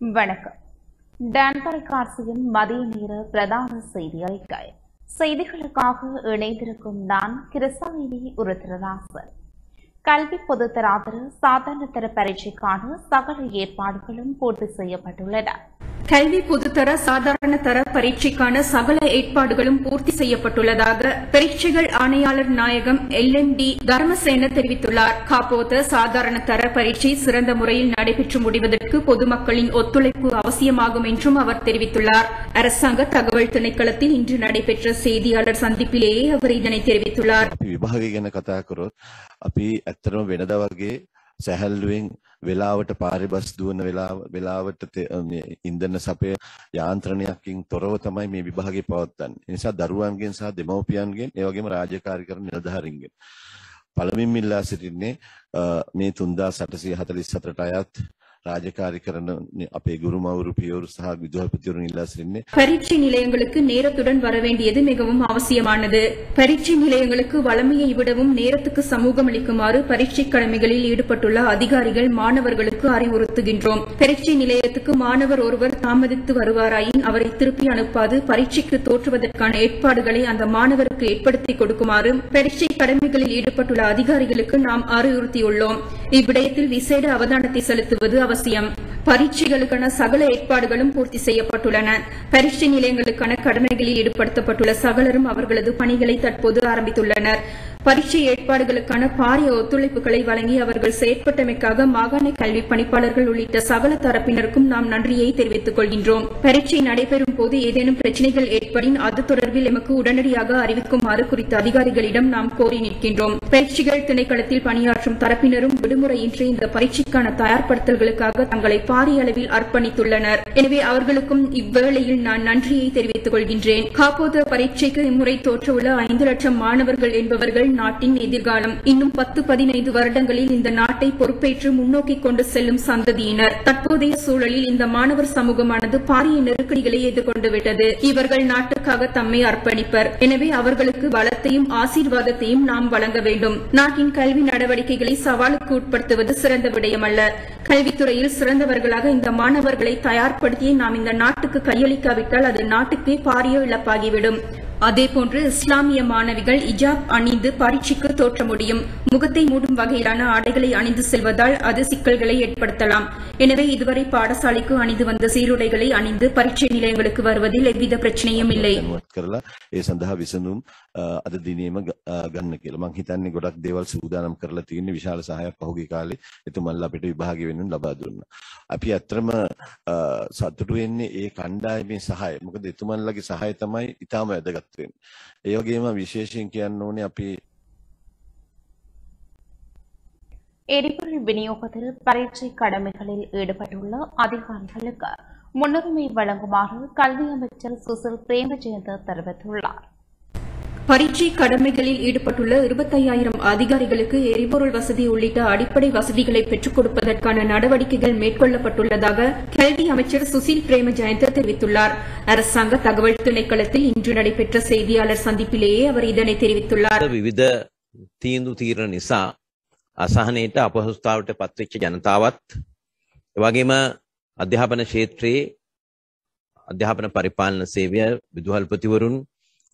வணக்கம். டான்பரை காட்சியின் மதிய நேர பிரதான செய்தி அறிக்கை செய்திகளுக்காக இணைந்திருக்கும் நான் கிருஷ்ணவேணி உருத்திரதாசன் கல்வி பொதுத்தராதர சாதாரண தர பரீட்சைக்கான சகல ஏற்பாடுகளும் பூர்த்தி செய்யப்பட்டுள்ளன. கல்வி பொதுத்தர சாதாரண தர பரீட்சைக்கான சகல ஏற்பாடுகளும் பூர்த்தி செய்யப்பட்டுள்ளதாக பரீட்சைகள் ஆணையாளர் நாயகம் எல் எம் டி தர்மசேன தெரிவித்துள்ளார். காப்போத சாதாரண தர பரீட்சை சிறந்த முறையில் நடைபெற்று முடிவதற்கு பொதுமக்களின் ஒத்துழைப்பு அவசியமாகும் என்றும் அவர் தெரிவித்துள்ளார். அரசாங்க தகவல் திணைக்களத்தில் இன்று நடைபெற்ற செய்தியாளர் சந்திப்பிலேயே அவர் இதனை தெரிவித்துள்ளார். අපි විභාගය ගැන කතා කරොත් අපි ඇත්තරම වෙනද වගේ සැහැල්ලුවෙන් වෙලාවට පාරි බස් දුවන වෙලාව වෙලාවට තෙ- මේ ඉන්දන සපය යාන්ත්‍රණයකින් තොරව තමයි මේ විභාගය පවත්වන්නේ. ඒ නිසා දරුවන්ගෙන් සහ දෙමව්පියන්ගෙන් ඒ වගේම රාජකාරී කරන නිලධාරීන්ගෙන් පළමුවෙන් ඉල්ලා සිටින්නේ අ, මේ 3847ට අයත් රාජකාරී කරන අපේ ගුරු මවුරු පියවරු සහ විදුහල්පතිවරුන් ඉල්ලා සිටින්නේ பரீட்சை நிலையங்களுக்கு நேரத்துடன் வர வேண்டியது மிகவும் அவசியமானது பரீட்சை நிலையங்களுக்கு வளமையை விடவும் நேரத்துக்கு சமூகம் அளிக்குமாறு பரீட்சை கடமைகளில் ஈடுபட்டுள்ள அதிகாரிகள் மாணவர்களுக்கு அறிவுறுத்துகின்றோம் பரீட்சை நிலையத்துக்கு மாணவர் ஒருவர் தாமதித்து வருவாராயின் அவரை திருப்பி அனுப்பாது பரீட்சைக்கு தோற்றுவதற்கான ஏற்பாடுகளை அந்த மாணவருக்கு ஏற்படுத்தி கொடுக்குமாறு பரீட்சை கடமைகளில் ஈடுபட்டுள்ள அதிகாரிகளுக்கு நாம் அறிவுறுத்தியுள்ளோம் இவ்விடயத்தில் விசேட அவதானத்தை செலுத்துவது அவசியம் பரீட்சைகளுக்கான சகல ஏற்பாடுகளும் பூர்த்தி செய்யப்பட்டுள்ளன. பரீட்சை நிலையங்களுக்கான கடமைகளில் ஈடுபடுத்தப்பட்டுள்ள சகலரும் அவர்களது பணிகளை தற்போது ஆரம்பித்துள்ளனர். பரீட்சை ஏற்பாடுகளுக்கான பாரிய ஒத்துழைப்புகளை வழங்கி அவர்கள் செயற்பட்டமைக்காக மாகாண கல்வி பணிப்பாளர்கள் உள்ளிட்ட சகல தரப்பினருக்கும் நாம் நன்றியை தெரிவித்துக் கொள்கின்றோம். பரீட்சை நடைபெறும் போது ஏதேனும் பிரச்சினைகள் ஏற்படின் அது தொடர்பில் எமக்கு உடனடியாக அறிவிக்குமாறு குறித்த அதிகாரிகளிடம் நாம் கோரி நிற்கின்றோம். பயிற்சிகள் திணைக்களத்தில் பணியாற்றும் தரப்பினரும் விடுமுறையின்றி இந்த பரீட்சைக்கான தயார்படுத்தல்களுக்காக தங்களை பாரிய அளவில் அர்ப்பணித்துள்ளனர். எனவே அவர்களுக்கும் இவ்வேளையில் நான் நன்றியை தெரிவித்துக் கொள்கின்றேன். காப்போத பரீட்சைக்கு இம்முறை தோற்றவுள்ள ஐந்து லட்சம் மாணவர்கள் என்பவர்கள் நாட்டின் எதிர்காலம். இன்னும் பத்து பதினைந்து வருடங்களில் இந்த நாட்டை பொறுப்பேற்று முன்னோக்கி கொண்டு செல்லும் சந்ததியினர். தற்போதைய சூழலில் இந்த மாணவர் சமூகமானது பாரிய நெருக்கடிகளை எதிர்கொண்டு விட்டது இவர்கள் நாட்டுக்காக தம்மை அர்ப்பணிப்பர். எனவே அவர்களுக்கு பலத்தையும் ஆசீர்வாதத்தையும் நாம் வழங்க வேண்டும். நாட்டின் கல்வி நடவடிக்கைகளை சவாலுக்கு உட்படுத்துவது சிறந்த விடயமல்ல. கல்வித்துறையில் சிறந்தவர்களாக இந்த மாணவர்களை தயார்படுத்தி நாம் இந்த நாட்டுக்கு கையளிக்காவிட்டால் அது நாட்டுக்கே பாரிய இழப்பாகிவிடும். அதேபோன்று இஸ்லாமிய மாணவிகள் இஜாப் அணிந்து பரீட்சைக்கு தோற்ற முடியும் முகத்தை மூடும் வகையிலான ஆடைகளை அணிந்து செல்வதால் அது சிக்கல்களை ஏற்படுத்தலாம் எனவே இதுவரை பாடசாலைக்கு அணிந்து வந்த சீருடைகளை அணிந்து பரீட்சை நிலையங்களுக்கு வருவதில் எவ்வித பிரச்சனையும் இல்லை දැනුවත් කරලා ඒ සඳහා විසඳුම් අ, අද දිනේම ග- අ, ගන්න කියලා. මං හිතන්නේ ගොඩක් දේවල් සූදානම් කරලා තියෙන්නේ විශාල සහායක් පහුගිය කාලේ එතුමන්ලා අපිට විභාගය වෙනුවෙන් ලබා දුන්නා. අපි ඇත්තටම අ, සතුටු වෙන්නේ ඒ කණ්ඩායමේ සහාය. මොකද එතුමන්ලගේ සහාය තමයි ඉතාම වැදගත් වෙන්නේ. ඒ වගේම විශේෂයෙන් කියන්න ඕනේ අපි எரிபொருள் விநியோகத்தில் பரீட்சை கடமைகளில் ஈடுபட்டுள்ள அதிகாரிகளுக்கு முன்னுரிமை வழங்குமாறு கல்வி அமைச்சர் சுசில் பிரேமஜெயந்த தெரிவித்துள்ளார் பரீட்சை கடமைகளில் ஈடுபட்டுள்ள இருபத்தையாயிரம் அதிகாரிகளுக்கு எரிபொருள் வசதி உள்ளிட்ட அடிப்படை வசதிகளை பெற்றுக் கொடுப்பதற்கான நடவடிக்கைகள் மேற்கொள்ளப்பட்டுள்ளதாக கல்வி அமைச்சர் சுசில் பிரேம ஜெயந்த தெரிவித்துள்ளார் அரசாங்க தகவல் திணைக்களத்தில் இன்று நடைபெற்ற செய்தியாளர் சந்திப்பிலேயே அவர் இதனை தெரிவித்துள்ளார் විවිධ තීන්දු තීරණ නිසා අසහනයට අපහසුතාවට පත්වෙච්ච ජනතාවත් එවගේම අධ්‍යාපන ක්ෂේත්‍රයේ අධ්‍යාපන පරිපාලන සේවය විදුහල්පතිවරුන්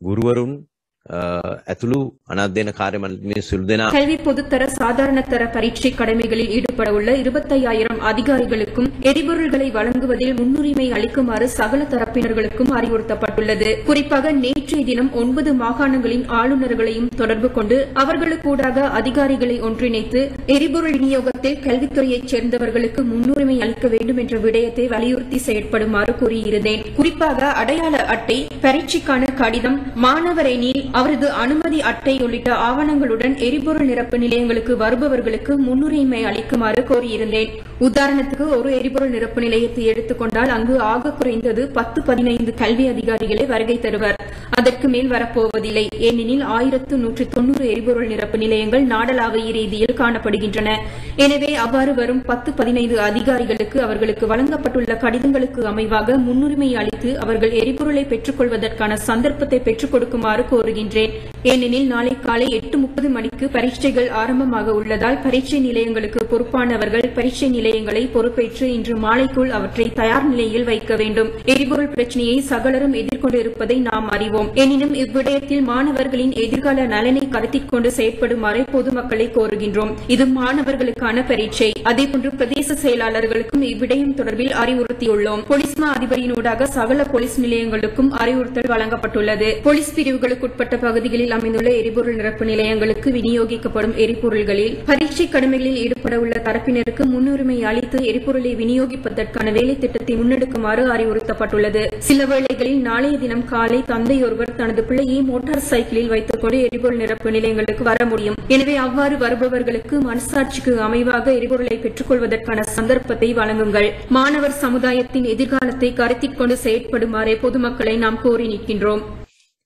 ගුරුවරුන් අ, ඇතුළු අනධ්‍යයන කාර්යමණ්ඩලයේ සුළු දෙනා கல்வி பொதுத்தர சாதாரண தர பரீட்சை கடமைகளில் ஈடுபட உள்ள இருபத்தையாயிரம் அதிகாரிகளுக்கும் எரிபொருள்களை வழங்குவதில் முன்னுரிமை அளிக்குமாறு சகல தரப்பினர்களுக்கும் அறிவுறுத்தப்பட்டுள்ளது குறிப்பாக நேற்றைய தினம் ஒன்பது மாகாணங்களின் ஆளுநர்களையும் தொடர்பு கொண்டு அவர்களுக்கூடாக அதிகாரிகளை ஒன்றிணைத்து எரிபொருள் விநியோகத்தில் கல்வித்துறையைச் சேர்ந்தவர்களுக்கு முன்னுரிமை அளிக்க வேண்டும் என்ற விடயத்தை வலியுறுத்தி செயற்படுமாறு கூறியிருந்தேன். குறிப்பாக அடையாள அட்டை பரீட்சைக்கான கடிதம் மாணவர் எண்ணில் அவரது அனுமதி அட்டை உள்ளிட்ட ஆவணங்களுடன் எரிபொருள் நிரப்பு நிலையங்களுக்கு வருபவர்களுக்கு முன்னுரிமை அளிக்குமாறு கோரியிருந்தேன். உதாரணத்துக்கு ஒரு எரிபொருள் நிரப்பு நிலையத்தை எடுத்துக்கொண்டால் அங்கு ஆக குறைந்தது பத்து பதினைந்து கல்வி அதிகாரிகளே வருகை தருவர். அதற்கு மேல் வரப்போவதில்லை. ஏனெனில் ஆயிரத்து நூற்று தொன்னூறு எரிபொருள் நிரப்பு நிலையங்கள் நாடளாவிய ரீதியில் காணப்படுகின்றன. எனவே அவ்வாறு வரும் பத்து பதினைந்து அதிகாரிகளுக்கு அவர்களுக்கு வழங்கப்பட்டுள்ள கடிதங்களுக்கு அமைவாக முன்னுரிமை அளித்து அவர்கள் எரிபொருளை பெற்றுக் கொள்வதற்கான சந்தர்ப்பத்தை பெற்றுக் கொடுக்குமாறு கோருகின்றேன். ஏனெனில் நாளை காலை எட்டு முப்பது மணிக்கு பரீட்சைகள் ஆரம்பமாக உள்ளதால் பரீட்சை நிலையங்களுக்கு பொறுப்பானவர்கள் பரீட்சை நிலையங்களை பொறுப்பேற்று இன்று மாலைக்குள் அவற்றை தயார் நிலையில் வைக்க வேண்டும். எரிபொருள் பிரச்சினையை சகலரும் எதிர்கொண்டிருப்பதை நாம் அறிவோம். எனினும் இவ்விடயத்தில் மாணவர்களின் எதிர்கால நலனை கருத்தில் கொண்டு செயற்படுமாறு பொதுமக்களை கோருகின்றோம். இது மாணவர்களுக்கான பரீட்சை. அதேபோன்று பிரதேச செயலாளர்களுக்கும் இவ்விடயம் தொடர்பில் அறிவுறுத்தியுள்ளோம். போலீஸ் மா அதிபரினூடாக சகல போலீஸ் நிலையங்களுக்கும் அறிவுறுத்தல் வழங்கப்பட்டுள்ளது. போலீஸ் பிரிவுகளுக்குட்பட்ட பகுதிகளில் அமைந்துள்ள எரிபொருள் நிரப்பு நிலையங்களுக்கு விநியோகிக்கப்படும் எரிபொருள்களில் பரீட்சை கடமைகளில் ஈடுபட உள்ள தரப்பினருக்கு முன்னுரிமை அளித்து எரிபொருளை விநியோகிப்பதற்கான வேலை திட்டத்தை முன்னெடுக்குமாறு அறிவுறுத்தப்பட்டுள்ளது சில வேளைகளில் நாளைய தினம் காலை தந்தை ஒருவர் தனது பிள்ளையை மோட்டார் சைக்கிளில் வைத்துக் கொண்டு எரிபொருள் நிரப்பு நிலையங்களுக்கு வர முடியும் எனவே அவ்வாறு வருபவர்களுக்கு மனசாட்சிக்கு அமைவாக எரிபொருளை பெற்றுக் கொள்வதற்கான சந்தர்ப்பத்தை வழங்குங்கள் மாணவர் சமுதாயத்தின் எதிர்காலத்தை கருத்தில் கொண்டு செயற்படுமாறு பொதுமக்களை நாம் கோரி நிற்கின்றோம்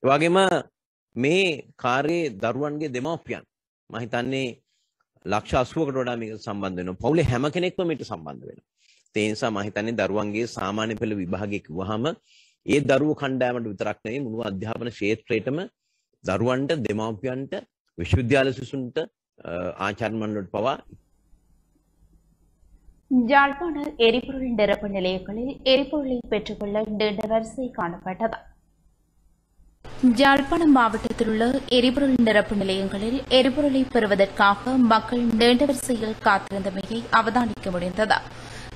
වගේම මේ කාර්යයේ දරුවන්ගේ දෙමව්පියන් මම හිතන්නේ ලක්ෂ 80කට වඩා මේක සම්බන්ධ වෙනවා. පවුලේ හැම කෙනෙක්ම මේට සම්බන්ධ වෙනවා. ඒ නිසා මම හිතන්නේ දරුවන්ගේ සාමාන්‍ය පෙළ විභාගය කිව්වහම ඒ දරුවෝ කණ්ඩායමට විතරක් නෙවෙයි මුළු අධ්‍යාපන ක්ෂේත්‍රයටම දරුවන්ට දෙමව්පියන්ට විශ්වවිද්‍යාල සිසුන්ට අ, ආචාර්ය මණ්ඩලට පවා யாழ்ப்பாண எரிபொருள் நிரப்பு நிலையங்களில் எரிபொருளை பெற்றுக்கொள்ள நீண்ட வரிசை காணப்பட்டது யாழ்ப்பாணம் மாவட்டத்தில் உள்ள எரிபொருள் நிரப்பு நிலையங்களில் எரிபொருளை பெறுவதற்காக மக்கள் நீண்ட வரிசையில் காத்திருந்தமையை அவதானிக்க முடிந்தது.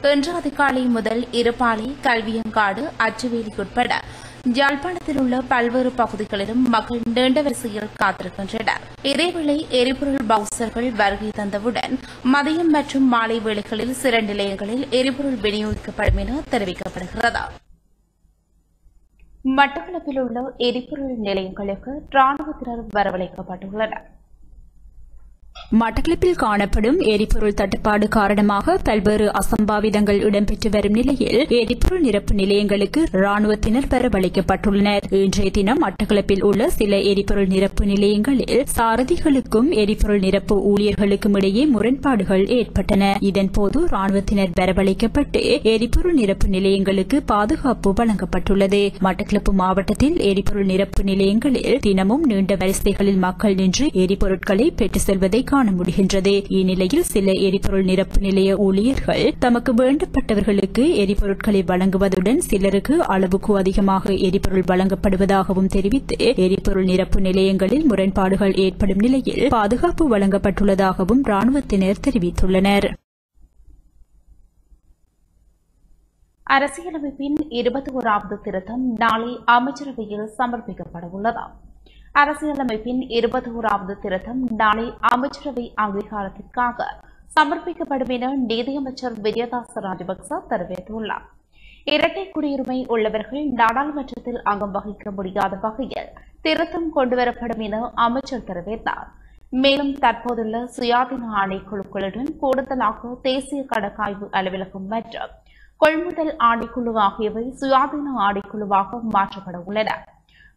இன்று அதிகாலை முதல் இருப்பாலை கல்வியங்காடு அச்சுவேலி உட்பட யாழ்ப்பாணத்தில் உள்ள பல்வேறு பகுதிகளிலும் மக்கள் நீண்ட வரிசையில் காத்திருக்கின்றனர். இதேவேளை எரிபொருள் பவுசர்கள் வருகை தந்தவுடன் மதியம் மற்றும் மாலை வேளைகளில் சில நிலையங்களில் எரிபொருள் விநியோகிக்கப்படும் என தெரிவிக்கப்படுகிறது. மட்டக்களப்பில் உள்ள எரிபொருள் நிலையங்களுக்கு ராணுவத்தினர் வரவழைக்கப்பட்டுள்ளனர். மட்டக்களப்பில் காணப்படும் எரிபொருள் தட்டுப்பாடு காரணமாக பல்வேறு அசம்பாவிதங்கள் இடம்பெற்று வரும் நிலையில் எரிபொருள் நிரப்பு நிலையங்களுக்கு ராணுவத்தினர் வரவழைக்கப்பட்டுள்ளனர். இன்றைய தினம் மட்டக்களப்பில் உள்ள சில எரிபொருள் நிரப்பு நிலையங்களில் சாரதிகளுக்கும் எரிபொருள் நிரப்பு ஊழியர்களுக்கும் இடையே முரண்பாடுகள் ஏற்பட்டன. இதன்போது ராணுவத்தினர் வரவழைக்கப்பட்டு எரிபொருள் நிரப்பு நிலையங்களுக்கு பாதுகாப்பு வழங்கப்பட்டுள்ளது. மட்டக்களப்பு மாவட்டத்தில் எரிபொருள் நிரப்பு நிலையங்களில் தினமும் நீண்ட வரிசைகளில் மக்கள் நின்று எரிபொருட்களை பெற்று செல்வதை காண முடிகின்றது இந்நிலையில் சில எரிபொருள் நிரப்பு நிலைய ஊழியர்கள் தமக்கு வேண்டப்பட்டவர்களுக்கு எரிபொருட்களை வழங்குவதுடன் சிலருக்கு அளவுக்கு அதிகமாக எரிபொருள் வழங்கப்படுவதாகவும் தெரிவித்து எரிபொருள் நிரப்பு நிலையங்களில் முரண்பாடுகள் ஏற்படும் நிலையில் பாதுகாப்பு வழங்கப்பட்டுள்ளதாகவும் ராணுவத்தினர் தெரிவித்துள்ளனர். அரசியலமைப்பின் இருபத்தி ஓராவது திருத்தம் நாளை அமைச்சரவையில் சமர்ப்பிக்கப்பட உள்ளது அரசியலமைப்பின் இருபத்தி ஓராவது திருத்தம் நாளை அமைச்சரவை அங்கீகாரத்திற்காக சமர்ப்பிக்கப்படும் என நீதியமைச்சர் விஜயதாச ராஜபக்ச தெரிவித்துள்ளார். இரட்டை குடியுரிமை உள்ளவர்கள் நாடாளுமன்றத்தில் அங்கம் வகிக்க முடியாத வகையில் திருத்தம் கொண்டுவரப்படும் என அமைச்சர் தெரிவித்தார். மேலும் தற்போதுள்ள சுயாதீன ஆணைக்குழுக்களுடன் கூடுதலாக தேசிய கணக்காய்வு அலுவலகம் மற்றும் கொள்முதல் ஆணைக்குழு ஆகியவை சுயாதீன ஆணைக்குழுவாக மாற்றப்பட உள்ளன.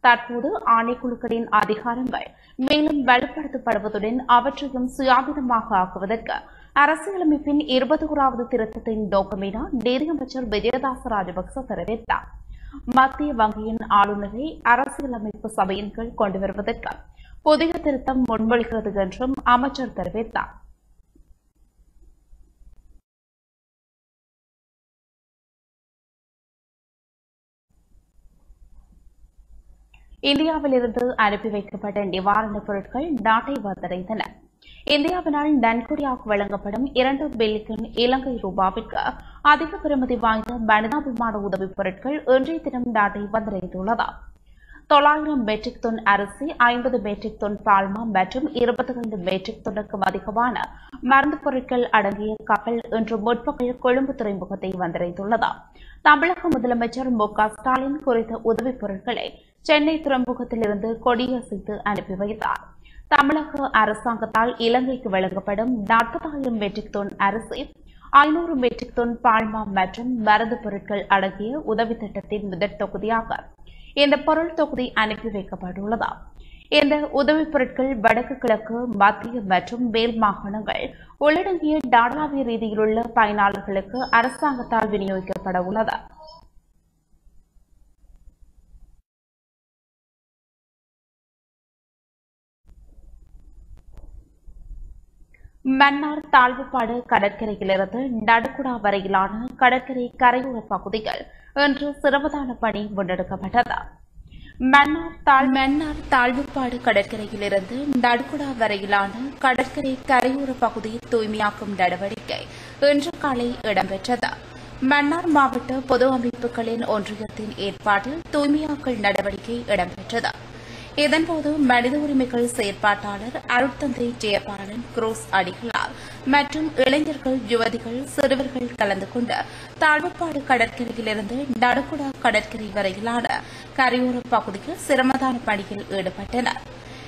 தற்போது ஆணைக்குழுக்களின் அதிகாரங்கள் மேலும் வலுப்படுத்தப்படுவதுடன் அவற்றையும் சுயாதீனமாக ஆக்குவதற்கு அரசியலமைப்பின் இருபத்தி ஓராவது திருத்தத்தின் நோக்கமென நிதியமைச்சர் விஜயதாச ராஜபக்ச தெரிவித்தார். மத்திய வங்கியின் ஆளுநரை அரசியலமைப்பு சபையின் கீழ் கொண்டு வருவதற்கு புதிய திருத்தம் முன்மொழிகிறது என்றும் அமைச்சர் தெரிவித்தார். இந்தியாவிலிருந்து அனுப்பி வைக்கப்பட்ட நிவாரணப் பொருட்கள் நாட்டை வந்தடைந்தன இந்தியாவினால் நன்கொடையாக வழங்கப்படும் இரண்டு பில்லியன் இலங்கை ரூபாவிற்கு அதிக பெறுமதி வாய்ந்த மனிதாபிமான உதவிப் பொருட்கள் இன்றைய தினம் நாட்டை வந்தடைந்துள்ளது தொள்ளாயிரம் மெட்ரிக் தொன் அரிசி ஐம்பது மெட்ரிக் தொன் பால்மா மற்றும் இருபத்தி ரெண்டு மெட்ரிக் தொன்னுக்கும் அதிகமான மருந்து பொருட்கள் அடங்கிய கப்பல் இன்று முற்பகல் கொழும்பு துறைமுகத்தை வந்தடைந்துள்ளது தமிழக முதலமைச்சர் மு க ஸ்டாலின் குறித்த உதவிப் பொருட்களை சென்னை துறைமுகத்திலிருந்து கொடியசைத்து அனுப்பி வைத்தார். தமிழக அரசாங்கத்தால் இலங்கைக்கு வழங்கப்படும் நாற்பதாயிரம் மெட்ரிக் டன் அரிசி ஐநூறு மெட்ரிக் டன் பால்மா மற்றும் மருந்து பொருட்கள் அடங்கிய உதவி திட்டத்தின் முதற் தொகுதியாக இந்த பொருள் தொகுதி அனுப்பி வைக்கப்பட்டுள்ளது. இந்த உதவிப் பொருட்கள் வடக்கு கிழக்கு மத்திய மற்றும் மேல் மாகாணங்கள் உள்ளடங்கிய டாடாவிய ரீதியிலுள்ள பயனாளர்களுக்கு அரசாங்கத்தால் விநியோகிக்கப்பட உள்ளது. மன்னார் தாழ்வுப்பாடு கடற்கரையிலிருந்து நடுக்குடா வரையிலான கடற்கரை கரையோர பகுதிகள் இன்று சிரமதான பணி முன்னெடுக்கப்பட்டது. மன்னார் தாழ் மன்னார் தாழ்வுப்பாடு கடற்கரையிலிருந்து நடுக்குடா வரையிலான கடற்கரை கரையோர பகுதியை தூய்மையாக்கும் நடவடிக்கை இன்று காலை இடம்பெற்றது. மன்னார் மாவட்ட பொது அமைப்புகளின் ஒன்றியத்தின் ஏற்பாட்டில் தூய்மையாக்கல் நடவடிக்கை இடம்பெற்றது. இதன்போது மனித உரிமைகள் செயற்பாட்டாளர் அருட்தந்தை ஜெயபாலன் குரோஸ் அடிகளார் மற்றும் இளைஞர்கள் யுவதிகள் சிறுவர்கள் கலந்து கொண்டு தாழ்வுப்பாடு கடற்கரையிலிருந்து நடுக்குடா கடற்கரை வரையிலான கரையோர பகுதியில் சிரமதான பணியில் ஈடுபட்டனர்.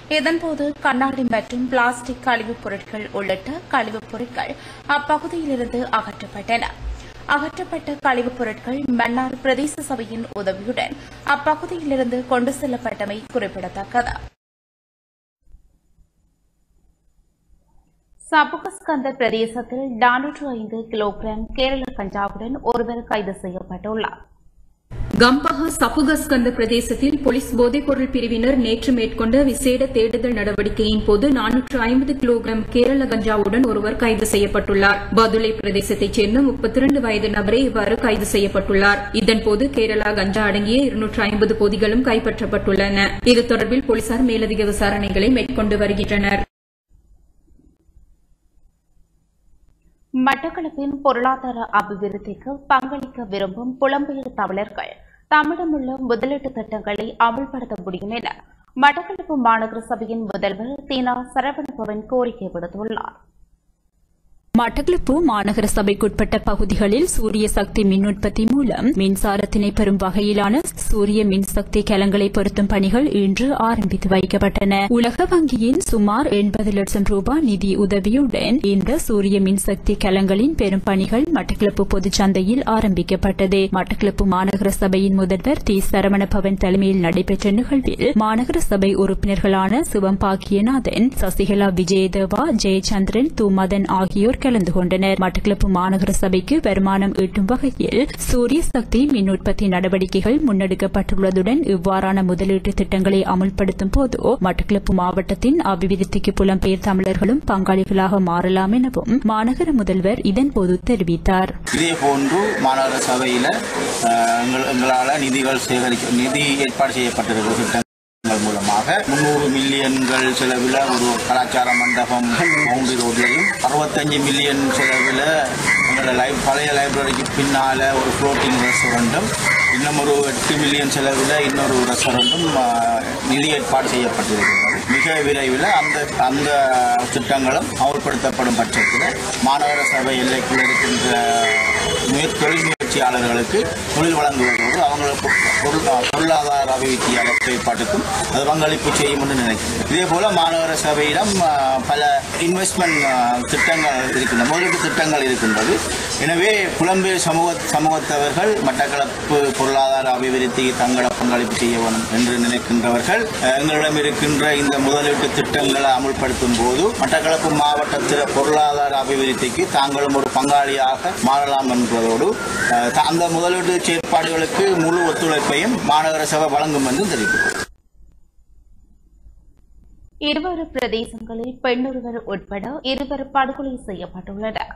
இதன்போது கண்ணாடி மற்றும் பிளாஸ்டிக் கழிவுப் பொருட்கள் உள்ளிட்ட கழிவுப் பொருட்கள் அப்பகுதியிலிருந்து அகற்றப்பட்டன. அகற்றப்பட்ட கழிவுப் பொருட்கள் மன்னார் பிரதேச சபையின் உதவியுடன் அப்பகுதியிலிருந்து கொண்டு செல்லப்பட்டமை குறிப்பிடத்தக்கது. சபுகஸ்கந்த பிரதேசத்தில் நானூற்று ஐந்து கிலோகிராம் கேரள கஞ்சாவுடன் ஒருவர் கைது செய்யப்பட்டுள்ளார். கம்பஹா சபுகஸ்கந்த பிரதேசத்தில் போலீஸ் போதைப்பொருள் பிரிவினர் நேற்று மேற்கொண்ட விசேட தேடுதல் நடவடிக்கையின் போது நானூற்று ஐம்பது கிலோகிராம் கேரள கஞ்சாவுடன் ஒருவர் கைது செய்யப்பட்டுள்ளார். பதுளை பிரதேசத்தைச் சேர்ந்த முப்பத்தி இரண்டு வயது நபரே இவ்வாறு கைது செய்யப்பட்டுள்ளார். இதன்போது கேரளா கஞ்சா அடங்கிய இருநூற்று ஐம்பது பொதிகளும் கைப்பற்றப்பட்டுள்ளன. இது தொடர்பில் போலீசார் மேலதிக விசாரணைகளை மேற்கொண்டு வருகின்றனர். மட்டக்களப்பின் பொருளாதார அபிவிருத்திக்கு பங்களிக்க விரும்பும் புலம்பெயர் தமிழர்கள். தமிழமுள்ள முதலீட்டு திட்டங்களை அமல்படுத்த முடியும் என மட்டக்களப்பு மாநகர சபையின் முதல்வர் தீனா சரவணபவன் கோரிக்கை விடுத்துள்ளார். மட்டக்களப்பு மாநகர சபைக்குட்பட்ட பகுதிகளில் சூரிய சக்தி மின் உற்பத்தி மூலம் மின்சாரத்தினை பெறும் வகையிலான சூரிய மின்சக்தி கலங்களை பொருத்தும் பணிகள் இன்று ஆரம்பித்து வைக்கப்பட்டன. உலக வங்கியின் சுமார் எண்பது லட்சம் ரூபாய் நிதி உதவியுடன் இந்த சூரிய மின்சக்தி கலங்களின் பெரும் பணிகள் மட்டக்களப்பு பொதுச்சந்தையில் ஆரம்பிக்கப்பட்டது. மட்டக்களப்பு மாநகர சபையின் முதல்வர் தி சரவணபவன் தலைமையில் நடைபெற்ற நிகழ்வில் மாநகர சபை உறுப்பினர்களான சிவம் பாக்கியநாதன் சசிகலா விஜயதேவா ஜெயச்சந்திரன் துமதன் ஆகியோர் கலந்து கொண்டனர் மட்டக்களப்பு மாநகர சபைக்கு வருமானம் ஈட்டும் வகையில் சூரிய சக்தி மின் உற்பத்தி நடவடிக்கைகள் முன்னெடுக்கப்பட்டுள்ளதுடன் இவ்வாறான முதலீட்டு திட்டங்களை அமுல்படுத்தும் போது மட்டக்களப்பு மாவட்டத்தின் அபிவிருத்திக்கு புலம்பெயர் தமிழர்களும் பங்காளிகளாக மாறலாம் எனவும் மாநகர முதல்வர் இதன்போது தெரிவித்தார். இதேபோன்று மாநகர சபையில் எங்களால் நிதிகள் சேகரிக்க நிதி ஏற்பாடு செய்யப்பட்டிருக்கிறது மூலமாக முன்னூறு மில்லியன்கள் செலவில் ஒரு கலாச்சார மண்டபம் மவுண்டி ரோட்லையும் அறுபத்தஞ்சு மில்லியன் செலவில் எங்களோட லைப் பழைய லைப்ரரிக்கு பின்னால் ஒரு ஃப்ளோட்டிங் ரெஸ்டாரண்ட்டும் இன்னும் ஒரு எட்டு மில்லியன் செலவில் இன்னொரு ரெஸ்டாரண்ட்டும் நிதி ஏற்பாடு செய்யப்பட்டிருக்கிறது. மிக விரைவில் அந்த அந்த திட்டங்களும் அமல்படுத்தப்படும் பட்சத்தில் மாநகர சபை எல்லைக்குள் இருக்கின்ற தொழில் முயற்சியாளர்களுக்கு தொழில் வழங்குவதோடு அவங்களுக்கு பொருள் பொருளாதார அபிவிருத்தி செயற்பாட்டுக்கும் அது பங்களிப்பு செய்யும் என்று நினைக்கிறேன். இதே போல மாநகர சபையிடம் பல இன்வெஸ்ட்மெண்ட் திட்டங்கள் இருக்கின்றன. முதலீட்டு திட்டங்கள் இருக்கின்றது. எனவே புலம்பெயர் சமூக சமூகத்தவர்கள் மட்டக்களப்பு பொருளாதார அபிவிருத்தி தங்கள பங்களிப்பு செய்ய வேண்டும் என்று நினைக்கின்றவர்கள் எங்களிடம் இருக்கின்ற இந்த முதலீட்டு திட்டங்களை அமுல்படுத்தும் போது மட்டக்களப்பு மாவட்டத்தில் பொருளாதார அபிவிருத்திக்கு தாங்களும் ஒரு பங்காளியாக மாறலாம் என்பதோடு அந்த முதலீட்டு செயற்பாடுகளுக்கு முழு ஒத்துழைப்பையும் மாநகர சபை வழங்கும் என்று தெரிவித்துள்ளது இருவரு பிரதேசங்களில் பெண்ணொருவர் உட்பட இருவர் படுகொலை செய்யப்பட்டுள்ளனர்.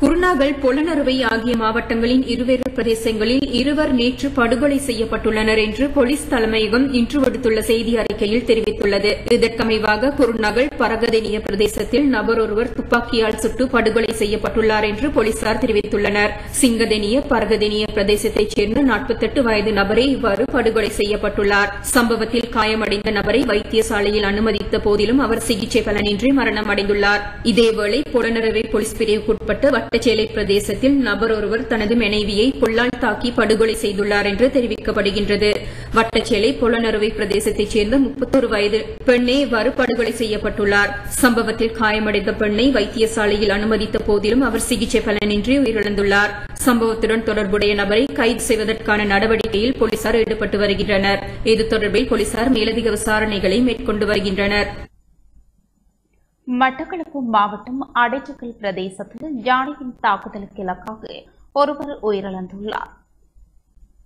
குருநாகல் பொலனறுவை ஆகிய மாவட்டங்களின் இருவேறு பிரதேசங்களில் இருவர் நேற்று படுகொலை செய்யப்பட்டுள்ளனர் என்று போலீஸ் தலைமையகம் இன்று விடுத்துள்ள செய்தி அறிக்கையில் தெரிவித்துள்ளது. இதற்கமைவாக குருநாகல் பரகதெனிய பிரதேசத்தில் நபர் ஒருவர் துப்பாக்கியால் சுட்டு படுகொலை செய்யப்பட்டுள்ளார் என்று போலீசார் தெரிவித்துள்ளனர். சிங்கதெனிய பரகதெனிய பிரதேசத்தைச் சேர்ந்த 48 வயது நபரே இவ்வாறு படுகொலை செய்யப்பட்டுள்ளார். சம்பவத்தில் காயமடைந்த நபரை வைத்தியசாலையில் அனுமதித்த போதிலும் அவர் சிகிச்சை பலனின்றி மரணம் அடைந்துள்ளார் இதேவேளை பொலனறுவை போலீஸ் பிரிவுக்குட்பட்ட வட்டச்சேலை பிரதேசத்தில் நபர் ஒருவர் தனது மனைவியை பொல்லால் தாக்கி படுகொலை செய்துள்ளார் என்று தெரிவிக்கப்படுகின்றது. வட்டச்சேலை புலனறுவை பிரதேசத்தைச் சேர்ந்த முப்பத்தொரு வயது பெண்ணே இவ்வாறு படுகொலை செய்யப்பட்டுள்ளார். சம்பவத்தில் காயமடைந்த பெண்ணை வைத்தியசாலையில் அனுமதித்த போதிலும் அவர் சிகிச்சை பலனின்றி உயிரிழந்துள்ளார். சம்பவத்துடன் தொடர்புடைய நபரை கைது செய்வதற்கான நடவடிக்கையில் போலீசார் ஈடுபட்டு வருகின்றனர். இது தொடர்பில் போலீசார் மேலதிக விசாரணைகளை மேற்கொண்டு வருகின்றனர். மட்டக்களப்பு மாவட்டம் அடைச்சக்கல் பிரதேசத்தில் யானையின் தாக்குதலுக்கு இலக்காக ஒருவர் உயிரிழந்துள்ளார்.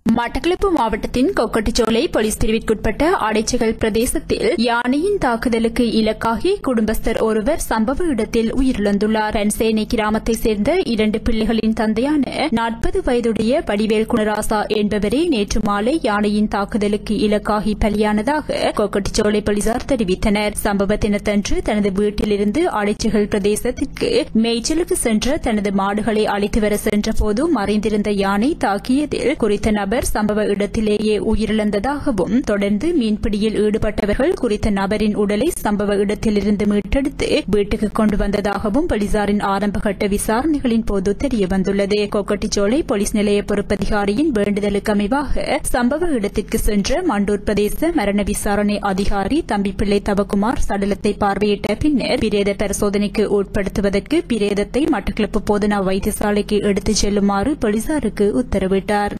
மட்டக்களப்பு மாவட்டத்தின் கொக்கட்டிச்சோலை போலீஸ் பிரிவிற்குட்பட்ட அடைச்சிகள் பிரதேசத்தில் யானையின் தாக்குதலுக்கு இலக்காகி குடும்பஸ்தர் ஒருவர் சம்பவ இடத்தில் உயிரிழந்துள்ளார். ரன்சேனை கிராமத்தை சேர்ந்த இரண்டு பிள்ளைகளின் தந்தையான நாற்பது வயதுடைய படிவேல் குணராசா என்பவரே நேற்று மாலை யானையின் தாக்குதலுக்கு இலக்காகி பலியானதாக கொக்கட்டிச்சோலை போலீசார் தெரிவித்தனர். சம்பவ தினத்தன்று தனது வீட்டிலிருந்து அடைச்சிகள் பிரதேசத்திற்கு மேய்ச்சலுக்கு சென்ற தனது மாடுகளை அழைத்து வர சென்றபோது மறைந்திருந்த யானை தாக்கியதில் குறித்த நபர் சம்பவ இடத்திலேயே உயிரிழந்ததாகவும் தொடர்ந்து மீன்பிடியில் ஈடுபட்டவர்கள் குறித்த நபரின் உடலை சம்பவ இடத்திலிருந்து மீட்டெடுத்து வீட்டுக்கு கொண்டு வந்ததாகவும் போலீசாரின் ஆரம்பகட்ட விசாரணைகளின் போது தெரியவந்துள்ளது. கொக்கட்டிச்சோலை போலீஸ் நிலைய பொறுப்பதிகாரியின் வேண்டுதலுக்கு அமைவாக சம்பவ இடத்திற்கு சென்ற மண்டூர் பிரதேச மரண விசாரணை அதிகாரி தம்பிப்பிள்ளை தவக்குமார் சடலத்தை பார்வையிட்ட பின்னர் பிரேத பரிசோதனைக்கு உட்படுத்துவதற்கு பிரேதத்தை மட்டக்களப்பு போதனா வைத்தியசாலைக்கு எடுத்துச் செல்லுமாறு போலீசாருக்கு உத்தரவிட்டார்.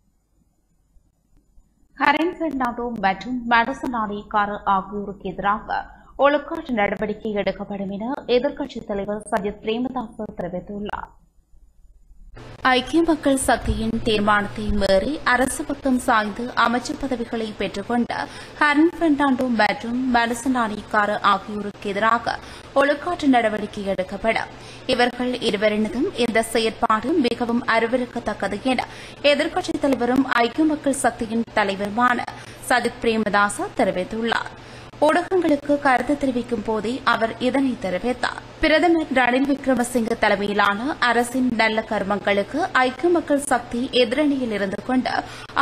ஹரின் பெர்னாண்டோ மற்றும் மேடிசன் ஆணையக்காரர் ஆகியோருக்கு எதிராக ஒழுக்காற்று நடவடிக்கை எடுக்கப்படும் என எதிர்க்கட்சித் தலைவர் சஜித் பிரேமதாஸ் தெரிவித்துள்ளார். ஐக்கிய மக்கள் சக்தியின் தீர்மானத்தை மீறி அரசு பக்கம் சாய்ந்து அமைச்சர் பதவிகளை பெற்றுக்கொண்ட ஹரன் பெர்னாண்டோ மற்றும் மேடிசன் ஆகியோருக்கு எதிராக ஒழுக்காற்று நடவடிக்கை எடுக்கப்படும். இவர்கள் இருவரினதும் இந்த செயற்பாடு மிகவும் அருவருக்கத்தக்கது என எதிர்க்கட்சித் தலைவரும் ஐக்கிய மக்கள் சக்தியின் தலைவருமான சஜித் பிரேமதாச தெரிவித்துள்ளாா் ஊடகங்களுக்கு கருத்து தெரிவிக்கும் போதே அவர் இதனை தெரிவித்தார். பிரதமர் ரணில் விக்ரமசிங்க தலைமையிலான அரசின் நல்ல கர்மங்களுக்கு ஐக்கிய மக்கள் சக்தி எதிரணியில் இருந்து கொண்டு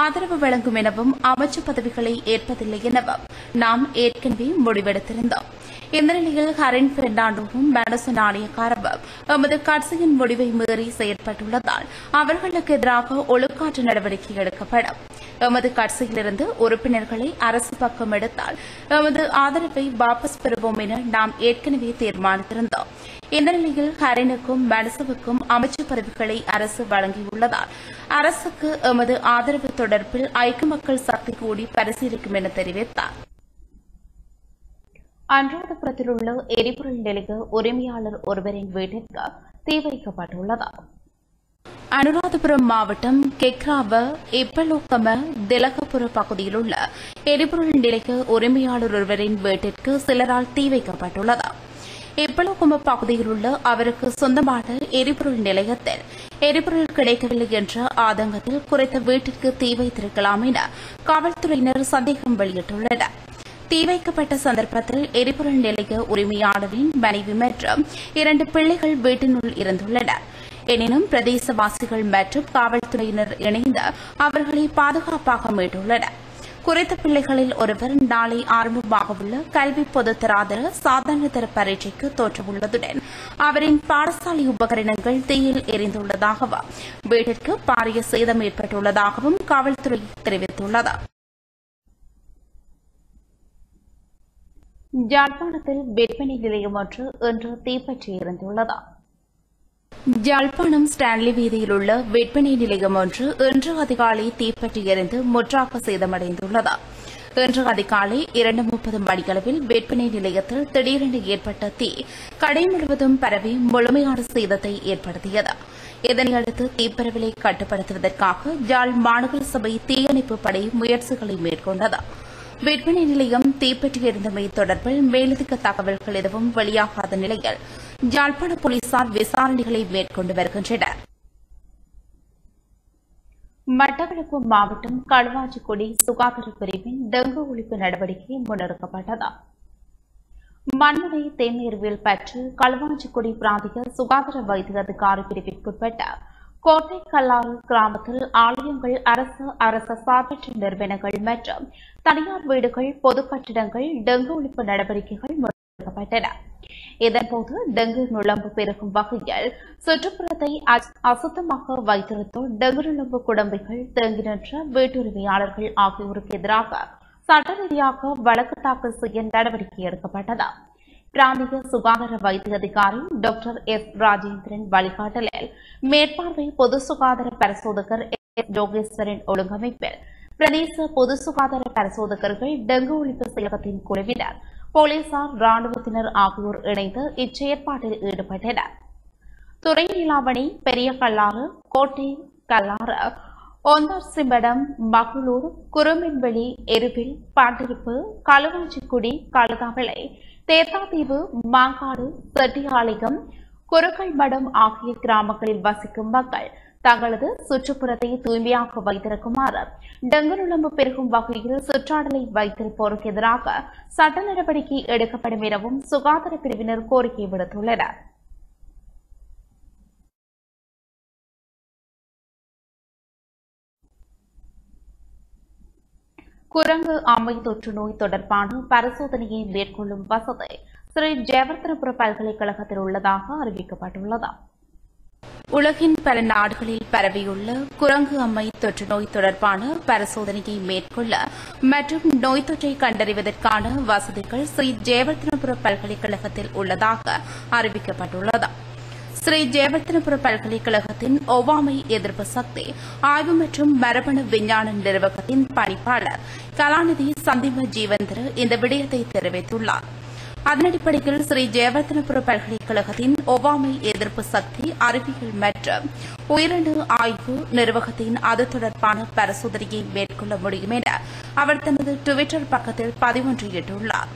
ஆதரவு வழங்கும் எனவும் அமைச்சு பதவிகளை ஏற்பதில்லை எனவும் நாம் ஏற்கனவே முடிவெடுத்திருந்தோம். இந்த நிலையில் ஹரின் பெர்னாண்டோவும் மேடசன் ஆணையக்காரவும் எமது கட்சியின் முடிவை மீறி செயற்பட்டுள்ளதால் அவர்களுக்கு எதிராக ஒழுக்காற்று நடவடிக்கை எடுக்கப்படும். எமது கட்சியிலிருந்து உறுப்பினர்களை அரசு பக்கம் எடுத்தால் எமது ஆதரவை வாபஸ் பெறுவோம் என நாம் ஏற்கனவே தீர்மானித்திருந்தோம். இந்த நிலையில் ஹரினுக்கும் மனசுவுக்கும் அமைச்சு பதவிகளை அரசு வழங்கியுள்ளதால் அரசுக்கு எமது ஆதரவு தொடர்பில் ஐக்கிய மக்கள் சக்தி கூடி பரிசீலிக்கும் என தெரிவித்தார். அனுராதபுரத்தில் உள்ள எரிபொருள் நிலைய உரிமையாளர் ஒருவரின் வீட்டிற்கு தீ வைக்கப்பட்டுள்ளது அனுராதபுரம் மாவட்டம் கெக்ராவ இப்பலோக்கம திலகபுர பகுதியில் உள்ள எரிபொருள் நிலைய உரிமையாளர் ஒருவரின் வீட்டிற்கு சிலரால் தீ வைக்கப்பட்டுள்ளது இப்பலோக்கம பகுதியில் உள்ள அவருக்கு சொந்தமான எரிபொருள் நிலையத்தில் எரிபொருள் கிடைக்கவில்லை என்ற ஆதங்கத்தில் குறித்த வீட்டிற்கு தீ வைத்திருக்கலாம் என காவல்துறையினர் சந்தேகம் வெளியிட்டுள்ளனர். தீ வைக்கப்பட்ட சந்தர்ப்பத்தில் எரிபொருள் நிலைய உரிமையாளரின் மனைவி மற்றும் இரண்டு பிள்ளைகள் வீட்டினுள் இருந்துள்ளனர். எனினும் பிரதேசவாசிகள் மற்றும் காவல்துறையினர் இணைந்து அவர்களை பாதுகாப்பாக மீட்டுள்ளனர். குறித்த பிள்ளைகளில் ஒருவர் நாளை ஆரம்பமாகவுள்ள கல்வி பொதுத்தராதர சாதாரணதர பரீட்சைக்கு தோற்றவுள்ளதுடன் அவரின் பாடசாலை உபகரணங்கள் தீயில் எரிந்துள்ளதாகவும் வீட்டிற்கு பாரிய சேதம் ஏற்பட்டுள்ளதாகவும் காவல்துறை தெரிவித்துள்ளது. யாழ்ப்பாணத்தில் விற்பனை நிலையம் ஒன்று இன்று தீப்பற்றி தீப்பற்றியிருந்துள்ளது யாழ்ப்பாணம் ஸ்டான்லி வீதியில் உள்ள விற்பனை நிலையம் ஒன்று இன்று அதிகாலை தீப்பற்றி எரிந்து முற்றாக சேதமடைந்துள்ளது. இன்று அதிகாலை இரண்டு முப்பது மணியளவில் விற்பனை நிலையத்தில் திடீரென ஏற்பட்ட தீ கடை முழுவதும் பரவி முழுமையான சேதத்தை ஏற்படுத்தியது. இதனையடுத்து தீப்பரவலை கட்டுப்படுத்துவதற்காக யாழ் மாநகர சபை தீயணைப்பு படை முயற்சிகளை மேற்கொண்டது. விற்பனை நிலையம் தீப்பற்றியிருந்தமை தொடர்பில் மேலதிக தகவல்கள் எதுவும் வெளியாகாத நிலையில் யாழ்ப்பாண போலீசார் விசாரணைகளை மேற்கொண்டு வருகின்றனர். மட்டக்களப்பு மாவட்டம் களுவாச்சிக்குடி சுகாதார பிரிவின் டெங்கு ஒழிப்பு நடவடிக்கை முன்னெடுக்கப்பட்டது. மண்முனை தென்னீர்வில் பெற்று களுவாஞ்சிக்குடி பிராந்திய சுகாதார வைத்திய அதிகாரி பிரிவிற்குட்பட்ட கோட்டை கல்லாறு கிராமத்தில் ஆலயங்கள் அரசு அரசு சார்பற்ற நிறுவனங்கள் மற்றும் தனியார் வீடுகள் பொது கட்டிடங்கள் டெங்கு ஒழிப்பு நடவடிக்கைகள் முன்னெடுக்கப்பட்டன இதன்போது டெங்கு நுழம்பு பெருகும் வகையில் சுற்றுப்புறத்தை அசுத்தமாக வைத்திருத்தோர் டெங்கு நுழம்பு குடம்பைகள் தேங்கி நின்ற வீட்டுரிமையாளர்கள் ஆகியோருக்கு எதிராக சட்ட ரீதியாக வழக்கு தாக்கல் செய்ய நடவடிக்கை எடுக்கப்பட்டது. பிராந்திய சுகாதார வைத்திய அதிகாரி டாக்டர் எஸ் ராஜேந்திரன் வழிகாட்டலில் மேற்பார்வை பொது சுகாதார பரிசோதகர் எஸ் யோகேஸ்வரன் ஒழுங்கமைப்பில் பிரதேச பொது சுகாதார பரிசோதகர்கள் டெங்கு ஒழிப்பு செயலகத்தின் குழுவினர் போலீசார் ராணுவத்தினர் ஆகியோர் இணைந்து இச்செயற்பாட்டில் ஈடுபட்டனர் துறை நிலாவணி பெரிய கல்லாறு கோட்டை கல்லாறு ஒந்தார்சிம்படம் மகளூர் குருமின்வெளி எருவில் பாண்டிருப்பு களுவாஞ்சிக்குடி கழுதாவிளை தேத்தாத்தீவு மாங்காடு செட்டியாலயம் குருக்கள் மடம் ஆகிய கிராமங்களில் வசிக்கும் மக்கள் தங்களது சுற்றுப்புறத்தை தூய்மையாக வைத்திருக்குமாறு டெங்கு நுழம்பு பெருகும் வகையில் சுற்றாடலை வைத்திருப்போருக்கு எதிராக சட்ட நடவடிக்கை எடுக்கப்படும் எனவும் சுகாதார பிரிவினர் கோரிக்கை விடுத்துள்ளனர். குரங்கு அம்மை தொற்று நோய் தொடர்பான பரிசோதனையை மேற்கொள்ளும் வசதி ஸ்ரீ ஜெயவர்தனபுர பல்கலைக்கழகத்தில் உள்ளதாக அறிவிக்கப்பட்டுள்ளது. உலகின் பல நாடுகளில் பரவியுள்ள குரங்கு அம்மை தொற்று நோய் தொடர்பான பரிசோதனையை மேற்கொள்ள மற்றும் நோய் தொற்றை கண்டறிவதற்கான வசதிகள் ஸ்ரீ ஜெயவர்தனபுர பல்கலைக்கழகத்தில் உள்ளதாக அறிவிக்கப்பட்டுள்ளது. ஸ்ரீ ஜெயவர்த்தனபுர பல்கலைக்கழகத்தின் ஒவ்வாமை எதிர்ப்பு சக்தி ஆய்வு மற்றும் மரபணு விஞ்ஞான நிறுவகத்தின் பணிப்பாளர் கலாநிதி சந்திம ஜீவந்தர் இந்த விடயத்தை தெரிவித்துள்ளார். அதன் அடிப்படையில் ஸ்ரீ ஜெயவர்த்தனபுர பல்கலைக்கழகத்தின் ஒவ்வாமை எதிர்ப்பு சக்தி அறிவியல் மற்றும் உயிரணு ஆய்வு நிறுவகத்தின் அது தொடர்பான பரிசோதனையை மேற்கொள்ள முடியும் என அவர் தனது டுவிட்டர் பக்கத்தில் பதிவொன்றியிட்டுள்ளாா்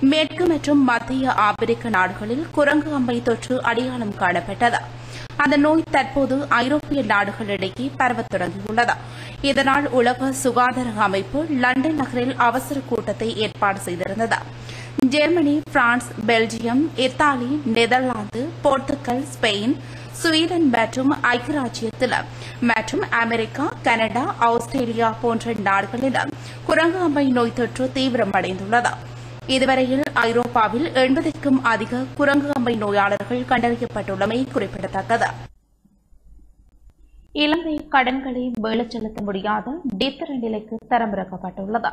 மேற்கு மற்றும் மத்திய ஆப்பிரிக்க நாடுகளில் குரங்கு அம்பை தொற்று அடையாளம் காணப்பட்டது. அந்த நோய் தற்போது ஐரோப்பிய நாடுகளிடையே பரவத் தொடங்கியுள்ளது. இதனால் உலக சுகாதார அமைப்பு லண்டன் நகரில் அவசர கூட்டத்தை ஏற்பாடு செய்திருந்தது. Germany France Belgium Italy Netherlands Portugal Spain Sweden மற்றும் ஐக்கிய ராஜ்யத்தில் மற்றும் அமெரிக்கா கனடா ஆஸ்திரேலியா போன்ற நாடுகளிலும் குரங்கு அம்மை நோய் தொற்று தீவிரமடைந்துள்ளது. இதுவரையில் ஐரோப்பாவில் எண்பதுக்கும் அதிக குரங்கு அம்மை நோயாளர்கள் கண்டறியப்பட்டுள்ளமை குறிப்பிடத்தக்கது. இலங்கை கடன்களை வேலை செலுத்த முடியாத டித்தர நிலைக்கு தரமிறக்கப்பட்டுள்ளது.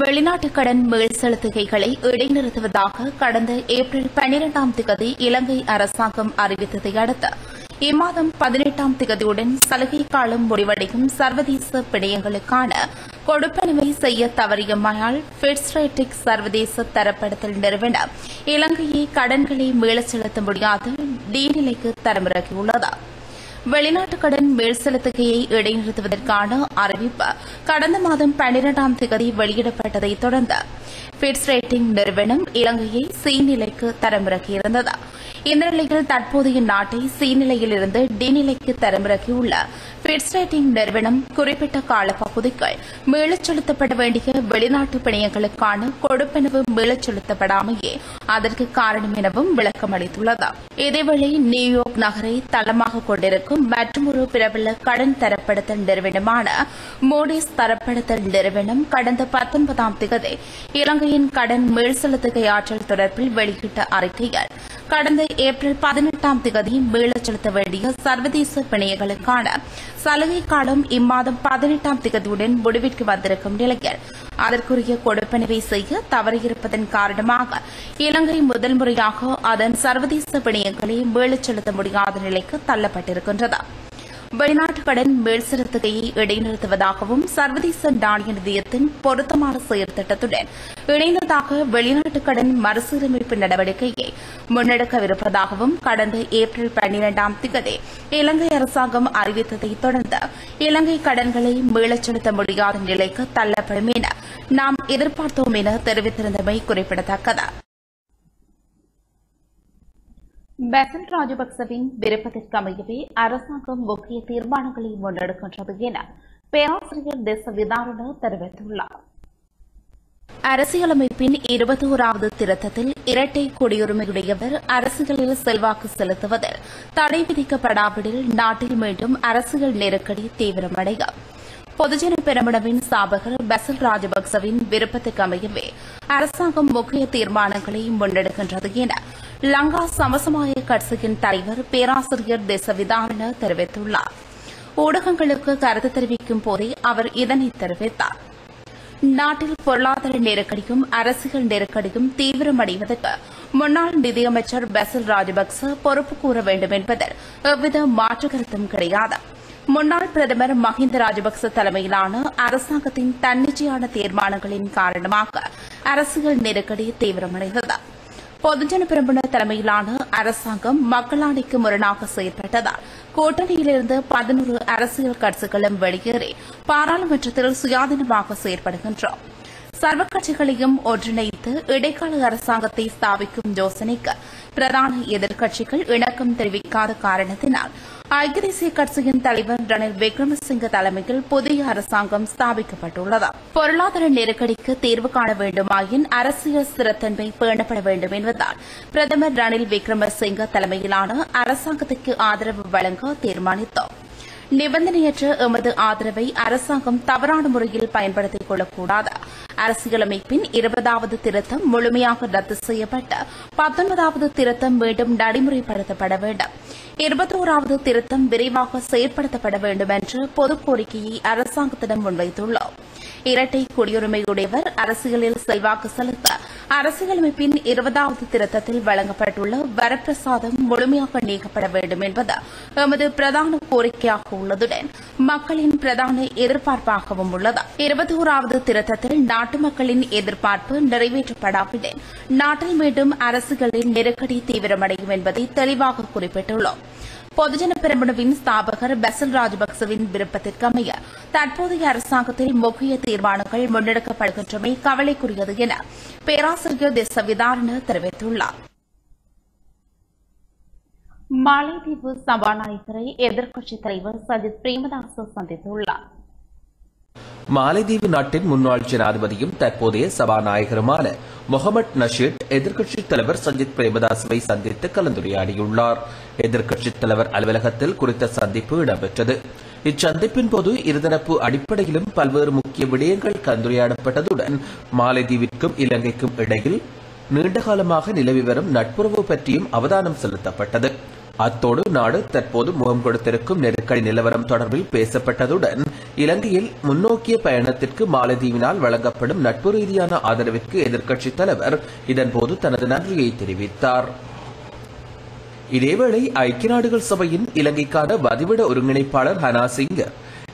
வெளிநாட்டு கடன் மேல் செலுத்துகைகளை இடைநிறுத்துவதாக கடந்த ஏப்ரல் பனிரெண்டாம் திகதி இலங்கை அரசாங்கம் அறிவித்ததை அடுத்து இம்மாதம் பதினெட்டாம் திகதியுடன் சலுகை காலம் முடிவடையும் சர்வதேச பிணையங்களுக்கான கொடுப்பனவை செய்ய தவறியமையால் பிட்ஸ்ரைடிக் சர்வதேச தரப்படுத்தல் நிறுவனம் இலங்கையை கடன்களை மீளச் செலுத்த முடியாத டி நிலைக்கு தரமிறக்கியுள்ளது வெளிநாட்டு கடன் மேல் செலுத்துகையை இடைநிறுத்துவதற்கான அறிவிப்பு கடந்த மாதம் பன்னிரண்டாம் தேதி வெளியிடப்பட்டதை தொடர்ந்து பிட்ஸ் ரேட்டிங் நிறுவனம் இலங்கையை சி நிலைக்கு தரமிறக்கியிருந்தது இந்த நிலையில் தற்போதைய நாட்டை சி நிலையிலிருந்து டி நிலைக்கு தரமிறக்கியுள்ள பிட்ஸ் ரேட்டிங் நிறுவனம் குறிப்பிட்ட காலப்பகுதிக்குள் மீளச் செலுத்தப்பட வேண்டிய வெளிநாட்டு பிணையங்களுக்கான கொடுப்பனவு மீளச் செலுத்தப்படாமையே அதற்கு காரணம் எனவும் விளக்கம் அளித்துள்ளது. இதேவேளை நியூயார்க் நகரை தளமாக கொண்டிருக்கும் மற்றொரு பிரபல கடன் தரப்படுத்தல் நிறுவனமான மோடிஸ் தரப்படுத்தல் நிறுவனம் கடந்த பத்தொன்பதாம் திகதி இலங்கையின் கடன் மேல் செலுத்துகை ஆற்றல் தொடர்பில் வெளியிட்ட அறிக்கையில் கடந்த ஏப்ரல் பதினெட்டாம் தேதி மீளச் செலுத்த வேண்டிய சர்வதேச பிணையங்களுக்கான சலுகை காலம் இம்மாதம் பதினெட்டாம் திகதியுடன் முடிவிற்கு வந்திருக்கும் நிலையில். அதற்குரிய கொடுப்பனவை செய்ய தவறியிருப்பதன் காரணமாக இலங்கை முதல் முறையாக அதன் சர்வதேச பிணையங்களை மீளச் செலுத்த முடியாத நிலைக்கு தள்ளப்பட்டிருக்கின்றது வெளிநாட்டு கடன் மேல்செலுத்துகையை இடைநிறுத்துவதாகவும் சர்வதேச நாணய நிதியத்தின் பொருத்தமான செயற்திட்டத்துடன் இணைந்ததாக வெளிநாட்டு கடன் மறுசீரமைப்பு நடவடிக்கையை முன்னெடுக்கவிருப்பதாகவும் கடந்த ஏப்ரல் பன்னிரண்டாம் திகதி இலங்கை அரசாங்கம் அறிவித்ததை தொடர்ந்து இலங்கை கடன்களை மீளச் செலுத்த முடியாத நிலைக்கு தள்ளப்படும் என நாம் எதிர்பார்த்தோம் என தெரிவித்திருந்தமை குறிப்பிடத்தக்கது. பெசன்ட் ராஜபக்சவின் விருப்பத்திற்கு அமையவே அரசாங்கம் முக்கிய தீர்மானங்களை முன்னெடுக்கின்றது என பேராசிரியர் தேச விதாரண தெரிவித்துள்ளார். அரசியலமைப்பின் இருபத்தோராவது திருத்தத்தில் இரட்டை குடியுரிமையுடையவர் அரசுகளில் செல்வாக்கு செலுத்துவதில் தடை விதிக்கப்படாவிடில் நாட்டில் மீண்டும் அரசியல் நெருக்கடி தீவிரமடையும் பொதுஜன பெரமுனவின் சாபகர் பெசல் ராஜபக்சவின் விருப்பத்துக்கு அமையவே அரசாங்கம் முக்கிய தீர்மானங்களை முன்னெடுக்கின்றது என லங்கா சமசமாய கட்சியின் தலைவர் பேராசிரியர் தேசவிதாரண தெரிவித்துள்ளார். ஊடகங்களுக்கு கருத்து தெரிவிக்கும் போதே அவர் இதனை தெரிவித்தார். நாட்டில் பொருளாதார நெருக்கடியும் அரசியல் நெருக்கடியும் தீவிரமடைவதற்கு முன்னாள் நிதியமைச்சர் பெசல் ராஜபக்ச பொறுப்பு கூற வேண்டும் என்பதில் எவ்வித மாற்று கருத்தும் கிடையாது. முன்னாள் பிரதமர் மஹிந்த ராஜபக்ச தலைமையிலான அரசாங்கத்தின் தன்னிச்சையான தீர்மானங்களின் காரணமாக அரசியல் நெருக்கடி தீவிரமடைந்தது. பொதுஜன பிரபுணர் தலைமையிலான அரசாங்கம் மக்களாட்சிக்கு முரணாக செயல்பட்டதால் கூட்டணியிலிருந்து பதினோரு அரசியல் கட்சிகளும் வெளியேறி பாராளுமன்றத்தில் சுயாதீனமாக செயற்படுகின்றோம். சர்வ கட்சிகளையும் ஒன்றிணைத்து இடைக்கால அரசாங்கத்தை ஸ்தாபிக்கும் யோசனைக்கு பிரதான எதிர்க்கட்சிகள் இணக்கம் தெரிவிக்காத காரணத்தினால் ஐக்கிய தேசிய கட்சியின் தலைவர் ரணில் விக்ரமசிங்க தலைமையில் புதிய அரசாங்கம் ஸ்தாபிக்கப்பட்டுள்ளது. பொருளாதார நெருக்கடிக்கு தீர்வு காண வேண்டுமாயின் அரசியல் ஸ்திரத்தன்மை பேணப்பட வேண்டும் என்பதால் பிரதமர் ரணில் விக்ரமசிங்க தலைமையிலான அரசாங்கத்துக்கு ஆதரவு வழங்க தீர்மானித்தோம். நிபந்தனையற்ற எமது ஆதரவை அரசாங்கம் தவறான முறையில் பயன்படுத்திக் கொள்ளக்கூடாது. அரசியலமைப்பின் இருபதாவது திருத்தம் முழுமையாக ரத்து செய்யப்பட்டு பத்தொன்பதாவது திருத்தம் மீண்டும் நடைமுறைப்படுத்தப்பட வேண்டும். இருபத்தோராவது திருத்தம் விரைவாக செயற்படுத்தப்பட வேண்டும் என்று பொது கோரிக்கையை அரசாங்கத்திடம் முன்வைத்துள்ளோம் இரட்டை குடியுரிமையுடையவர் அரசியலில் செல்வாக்கு செலுத்த அரசியலமைப்பின் இருபதாவது திருத்தத்தில் வழங்கப்பட்டுள்ள வரப்பிரசாதம் முழுமையாக நீக்கப்பட வேண்டும் என்பது எமது பிரதான கோரிக்கையாக உள்ளதுடன் மக்களின் பிரதான எதிர்பார்ப்பாகவும் உள்ளது. இருபத்தோராவது திருத்தத்தில் நாட்டு மக்களின் எதிர்பார்ப்பு நிறைவேற்றப்படாவிடன் நாட்டில் மீண்டும் அரசுகளின் நெருக்கடி தீவிரமடையும் என்பதை தெளிவாக குறிப்பிட்டுள்ளோம். பொதுஜன பெரமுனவின் ஸ்தாபகர் பெசல் ராஜபக்சவின் விருப்பத்திற்கமைய தற்போதைய அரசாங்கத்தில் முக்கிய தீர்மானங்கள் முன்னெடுக்கப்படுகின்றமை கவலைக்குரியது என பேராசிரியர் திச விதாரண தெரிவித்துள்ளார். மாலைதீவு சபாநாயகரை எதிர்க்கட்சித் தலைவர் சஜித் பிரேமதாஸ் சந்தித்துள்ளார். மாலைதீவு நாட்டின் முன்னாள் ஜனாதிபதியும் தற்போதைய சபாநாயகருமான முகமது நஷீத் எதிர்க்கட்சித் தலைவர் சஞ்சித் பிரேமதாசவை சந்தித்து கலந்துரையாடியுள்ளார். எதிர்க்கட்சித் தலைவர் அலுவலகத்தில் குறித்த சந்திப்பு இடம்பெற்றது. இச்சந்திப்பின் போது இருதரப்பு அடிப்படையிலும் பல்வேறு முக்கிய விடயங்கள் கலந்துரையாடப்பட்டதுடன் மாலைதீவிற்கும் இலங்கைக்கும் இடையில் நீண்டகாலமாக நிலவி வரும் நட்புறவு பற்றியும் அவதானம் செலுத்தப்பட்டது. அத்தோடு நாடு தற்போது முகம் கொடுத்திருக்கும் நெருக்கடி நிலவரம் தொடர்பில் பேசப்பட்டதுடன் இலங்கையில் முன்னோக்கிய பயணத்திற்கு மாலத்தீவினால் வழங்கப்படும் நட்பு ரீதியான ஆதரவிற்கு எதிர்க்கட்சித் தலைவர் இதன்போது தனது நன்றியை தெரிவித்தார். இதேவேளை ஐக்கிய நாடுகள் சபையின் இலங்கைக்கான வதிவிட ஒருங்கிணைப்பாளர் ஹனா சிங்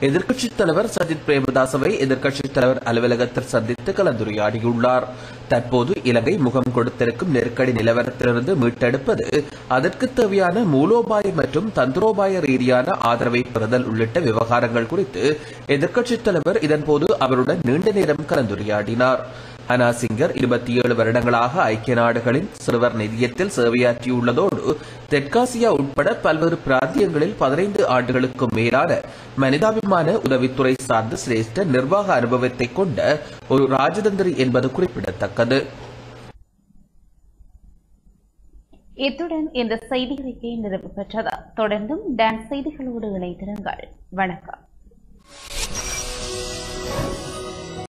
எதிர்க்கட்சித் தலைவர் சஜித் பிரேமதாசவை எதிர்க்கட்சித் தலைவர் அலுவலகத்தில் சந்தித்து கலந்துரையாடியுள்ளார். தற்போது இலங்கை முகம் கொடுத்திருக்கும் நெருக்கடி நிலவரத்திலிருந்து மீட்டெடுப்பது அதற்கு தேவையான மூலோபாய மற்றும் தந்திரோபாய ரீதியான ஆதரவை பெறுதல் உள்ளிட்ட விவகாரங்கள் குறித்து எதிர்க்கட்சித் தலைவர் இதன்போது அவருடன் நீண்ட நேரம் கலந்துரையாடினார். ஹனா சிங்கர் இருபத்தி ஏழு வருடங்களாக ஐக்கிய நாடுகளின் சிறுவர் நிதியத்தில் சேவையாற்றியுள்ளதோடு தெற்காசியா உட்பட பல்வேறு பிராந்தியங்களில் பதினைந்து ஆண்டுகளுக்கும் மேலான மனிதாபிமான உதவித்துறை சார்ந்த சிரேஷ்ட நிர்வாக அனுபவத்தை கொண்ட ஒரு ராஜதந்திரி என்பது குறிப்பிடத்தக்கது. இத்துடன் இந்த செய்தி அறிக்கை நிறைவு பெற்றது. தொடர்ந்தும் டான்ஸ் செய்திகளோடு இணைந்திருங்கள். வணக்கம்.